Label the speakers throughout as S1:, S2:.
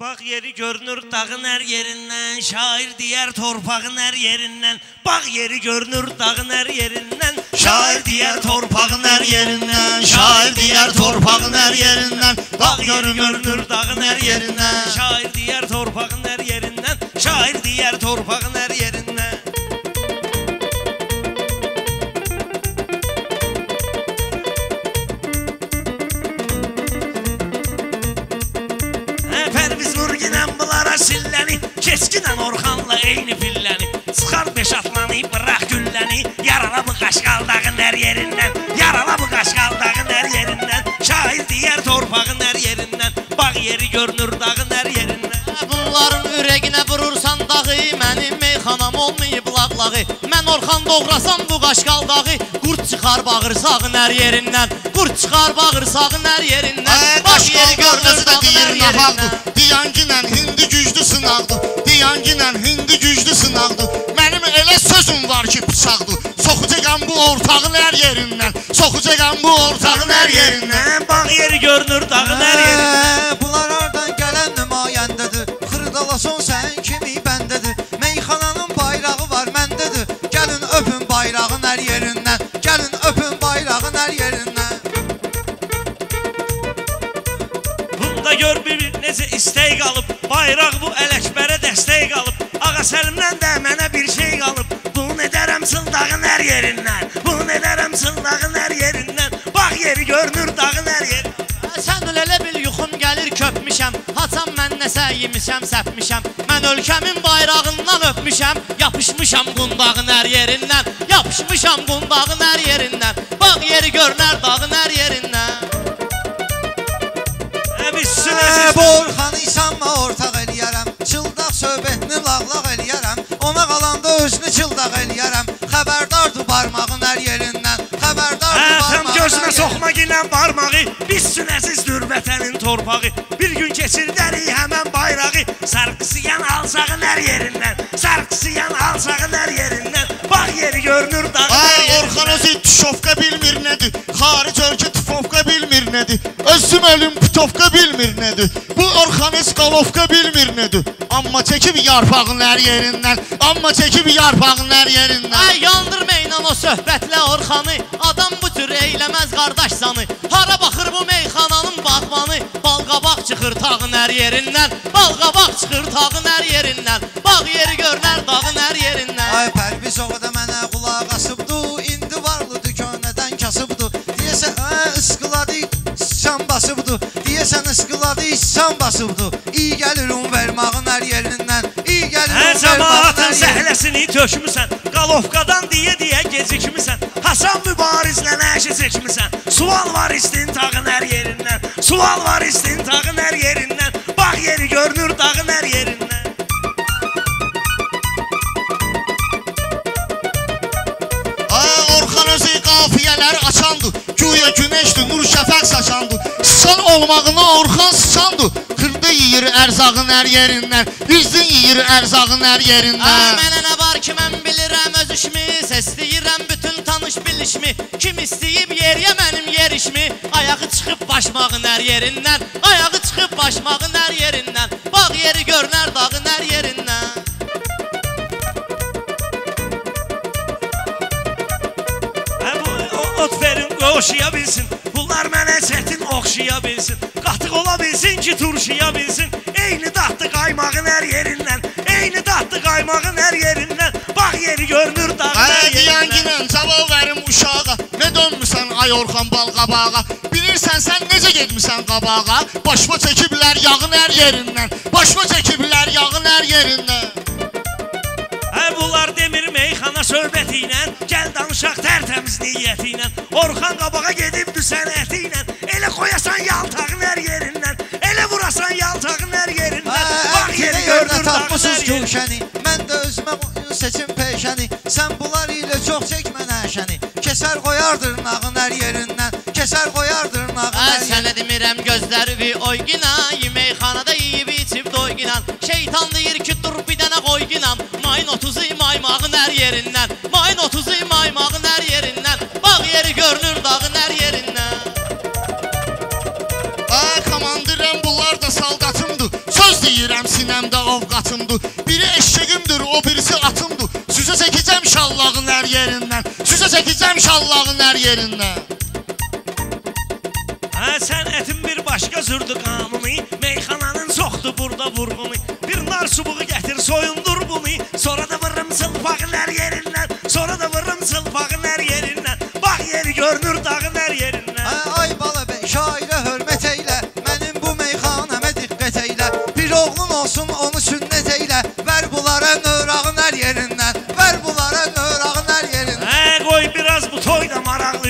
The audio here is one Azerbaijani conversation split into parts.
S1: Bak yeri görünür dağın her yerinden Şair diğer torpağın her yerinden. Bak yeri görünür dağın her yerinden
S2: Şair diğer torpağın her yerinden. Şair diğer torpağın her yerinden.
S1: Bak yeri görünür dağın her yerinden Şair diğer torpağın her yerinden. Şair diğer torpağın Keskinən Orxanla eyni pilləni Sıxar beş atlanı, bıraq gülləni. Yarala bu qaşqaldağın hər yerindən. Yarala bu qaşqaldağın hər yerindən. Şair deyər torpağın hər yerindən. Bağ yeri görünür dağın hər yerindən.
S3: Bunların ürəginə vurursan dağı Mənim meyxanam olmayıb lağlağı Orxan doğrasam bu qaşqal dağı Qurd çıxar bağırsağın hər yerindən. Qurd çıxar bağırsağın hər yerindən.
S2: Ay
S3: Baş
S2: qaş
S3: yeri
S2: görünür
S3: görünür
S2: da
S3: dağın
S2: deyir nahaqdır
S3: yerindən.
S2: Diyankilə hindi güclü sınaqdır. Diyankilə hindi güclü sınaqdır. Mənim elə sözüm var ki bıçaqdır Soxucaqam bu ortağın hər yerindən. Soxucaqam bu ortağın hər yerindən.
S1: Bağ yeri görünür dağın hər yerindən.
S4: Hə, Bunlar hardan gələn nümayəndədir? Xırdalason sən
S1: necə istək qalıb Bayraq bu Ələkbərə dəstək qalıb Ağa Səlimdən də mənə bir şey qalıb Bunu edərəm sıldağın hər yerindən. Bunu edərəm sıldağın hər yerindən. Bax yeri görünür dağın hər yeri.
S3: Sən elə bil yuxum gəlir köpmüşəm. Haçam mən nəsə yemişəm səpmişəm Mən ölkəmin bayrağından öpmüşəm. Yapışmışam qundağın hər yerindən. Yapışmışam qundağın hər yerindən. Bağ yeri görünər dağın hər yerindən.
S1: Ə biz
S4: Hə, isanma ortaq eləyərəm Çıldaq söhbətini lağlaq eləyərəm Ona qalanda özünü çıldaq eləyərəm. Xəbərdardır barmağın hər yerindən Xəbərdardır
S1: Hə,
S4: barmağın
S1: gözünə
S4: hər
S1: soxma ginən barmağı Biz sünəsizdir vətənin torpağı. Bir gün keçirdərik həmən bayrağı Sarqısıyan alsağın hər yerindən Sarqısıyan alsağın hər yerindən. Bax yeri görünür dağın hər
S2: Ay
S1: yerindən.
S2: Orxan özü tüşovka bilmir nədir nədir Özüm ölüm putovka bilmir nədir Bu Orxan heç qalovka bilmir nədir Amma çəkib yarpağın hər yerindən Amma çəkib yarpağın hər yerindən.
S3: Ay yandırmayın o söhbətlə Orxanı. Adam bu cür eyləməz qardaş sanı Hara baxır bu meyxananın bağbanı? Balqabaq çıxır tağın hər yerindən. Balqabaq çıxır tağın hər yerindən. Bağ yeri görünər dağın hər yerindən.
S4: Ay Pərviz Iskıladı sıçan basıbdı İyi gəlir un vermağın hər yerindən İyi gəlir
S1: Hə
S4: un
S1: cəmaatın səhləsini tökmüsən Qalovkadan deyə-deyə gecikmisən Hasan mübarizlə nəşi çəkmisən Sual var istintaqın hər yerindən Sual var istintaqın hər yerindən Bax yeri görünür dağın hər yerindən
S2: Ay Orxan özü qafiyələr açandı. Güya günəşdir, nur şəfəq saçandı Sıçan olmağına Orxan sıçandı. Xırda yeyir ərzağın hər yerindən. Yüzün yeyir ərzağın hər
S3: Ay
S2: yerindən
S3: mənə nə var ki mən bilirəm öz işimi. Səsləyirəm bütün tanış bilişmi. Kim istəyib yeriyə mənim yerişmi Ayağı çıxıb başmağın hər yerindən. Ayağı çıxıb başmağın hər yerindən. Bağ yeri görünər dağın hər yerindən.
S1: Hə bu o- ot verin qoşuya bilsin. Bunlar mənə çətin oxşaya bilsin Qatıq ola bilsin ki turşuya bilsin Eyni daddı qaymağın hər yerindən Eyni daddı qaymağın hər yerindən Bax yeri görünür dağın hər
S2: Ay diyan
S1: yerindən
S2: cavab verim uşağa. Nə dönmüsən ay Orxan bal qabağa Bilirsən sən necə getmisən qabağa Başma çəkiblər yağın hər yerindən Başma çəkiblər yağın hər yerindən
S1: Hə bunlar demir meyxana söhbəti ilə Gəl danışaq tərtəmiz niyyəti ilə Orxan qabağa gedib sənəti ilə yerindən
S4: gülşəni Mən də özümə seçim peşəni Sən bunlar ilə çox çəkmə nəşəni Kəsər qoyar dırnağın hər yerindən Kəsər qoyar dırnağın
S3: Ay
S4: hər
S3: sənə demirəm gözləri bir oygina Yeməkxanada yeyib içib doyginan. Şeytan deyir ki dur bir dənə qoyginan Mayın 30-u maymağın hər yerindən yerindən.
S2: Süzə çəkəcəm şallağın hər yerindən.
S1: Hə sənətin bir başqa zürdü qanuni, meyxananın çoxdu burada vurğunu. Bir nar çubuğu gətir, soyundur bunu. Sonra da vırım sılpağın hər yerindən. Sonra da vırım sılpağın hər yerindən. Bax yeri görünür dağın hər yerindən.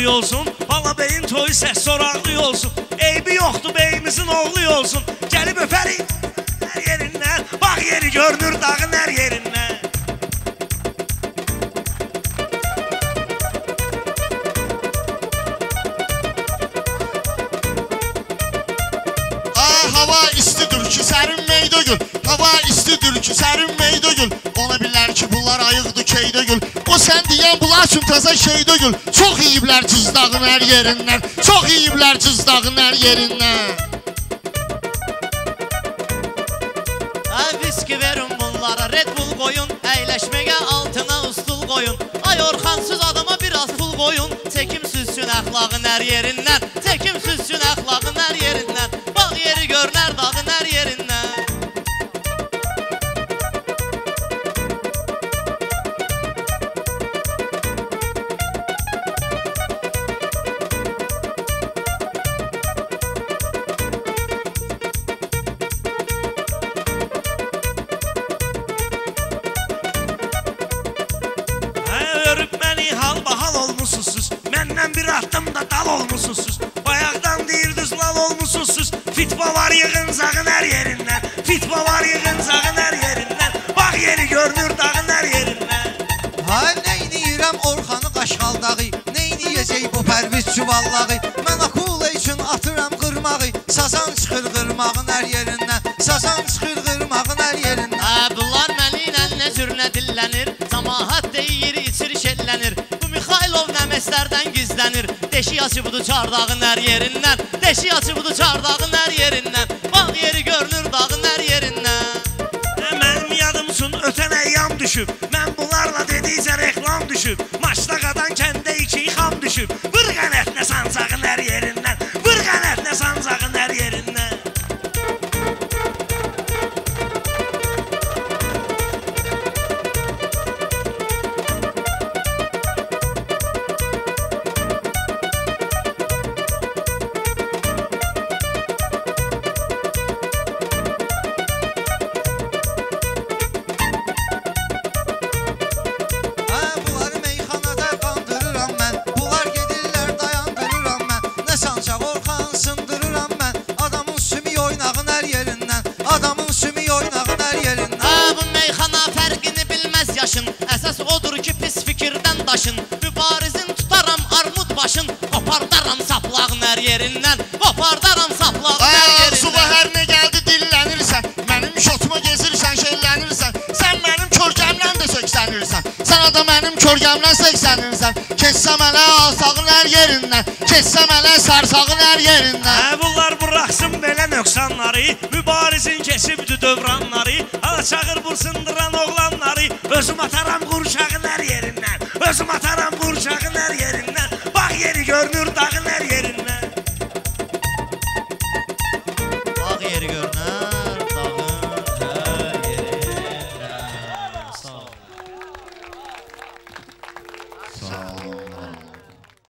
S1: Maraqlı olsun. Bala beyin toyu səs soraqlı olsun. Eybi yoxdur beyimizin oğlu olsun. Gəlib öpərik hər yerindən. Bax yeri görünür dağın hər yerindən.
S2: Ay hava istidir ki sərin meydögül Hava istidir ki sərin meydögül Ona bilər ki bunlar ayıqdır keydögül O sən deyən təzə şeydögül Çox yiyiblər cızdağın hər yerindən Çox yiyiblər cızdağın hər yerindən
S3: Ay viski verin bunlara Red Bull koyun Əyləşməyə altına ustul koyun. Ay Orxansız adama biraz pul koyun Çekim süzsün əxlağın hər yerindən Çekim
S1: halbahal olmusunuz siz. Məndən bir addım da dal olmusunuz siz. Bayaqdan deyirdiniz lal olmusunuz siz. Fitva var yığın zağın hər yerindən. Fitva var yığın zağın hər yerindən. Bax yeri görünür dağın hər yerindən.
S4: Ha, neyniyirəm Orxanı qaşqaldağı. Neyniyəcək bu pərviz çuvallağı. Mən akula üçün atıram qırmağı. Sazan çıxır qırmağın hər yerindən. Sazan çıxır qırmağın hər yerindən.
S3: Bunlar məni ilə nə cür nə dillənir gizlənir Deşik açıbdı çardağın hər yerindən Deşik açıbdı çardağın hər yerindən Bağ yeri görünür dağın hər yerindən
S1: Hə, Mənim yadım üçün ötən əyyam düşüb. Mən bunlarla dedikcə reklam düşüb. Maçda qadan kəndə iki xam düşüb. Vır qənətlə sancağın hər yerindən. Vır qənətlə sancağın
S2: körkəmlə söksənirsən Keçsəm ələ asağın hər yerindən Keçsəm ələ sarsağın hər yerindən.
S1: Hə bunlar buraxsın belə nöqsanları Mübarizin kesibdi dövranları Hala çağır bu sındıran oğlanları Özüm ataram qurşağın hər yerindən Özüm ataram qurşağın hər yerindən